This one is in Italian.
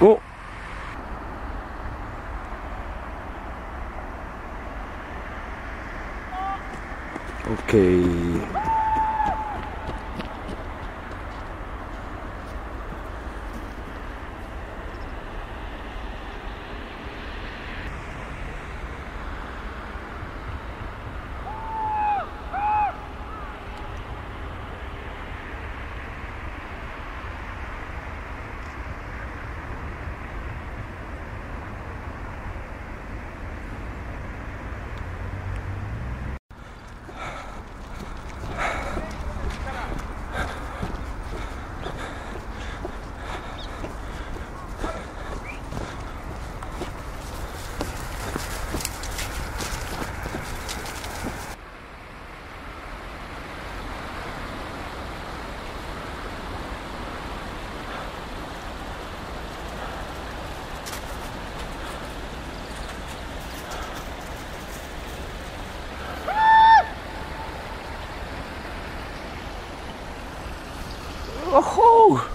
Oh! Ok. Oh!